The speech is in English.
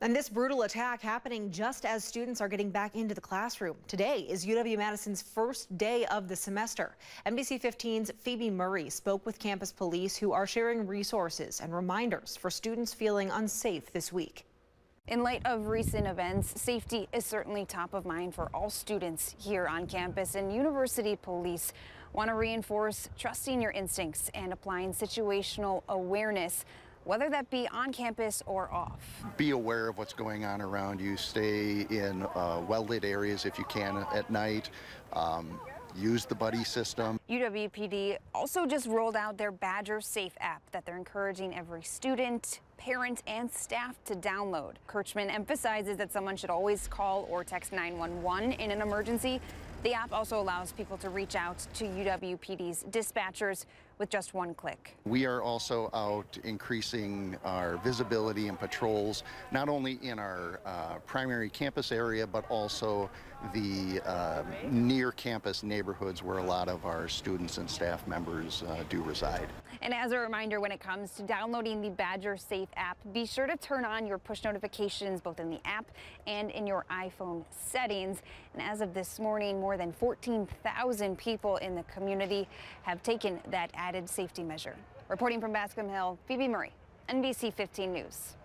And this brutal attack happening just as students are getting back into the classroom. Today is UW-Madison's first day of the semester. NBC 15's Phoebe Murray spoke with campus police who are sharing resources and reminders for students feeling unsafe this week. In light of recent events, safety is certainly top of mind for all students here on campus, and university police want to reinforce trusting your instincts and applying situational awareness whether that be on campus or off. Be aware of what's going on around you. Stay in uh, well-lit areas if you can at night. Um, use the buddy system. UWPD also just rolled out their Badger Safe app that they're encouraging every student, parent, and staff to download. Kirchman emphasizes that someone should always call or text 911 in an emergency. The app also allows people to reach out to UWPD's dispatchers with just one click. We are also out increasing our visibility and patrols, not only in our uh, primary campus area, but also the uh, near campus neighborhoods where a lot of our students and staff members uh, do reside. And as a reminder, when it comes to downloading the Badger Safe app, be sure to turn on your push notifications both in the app and in your iPhone settings. And as of this morning, more than 14,000 people in the community have taken that added safety measure. Reporting from Bascom Hill, Phoebe Murray, NBC 15 News.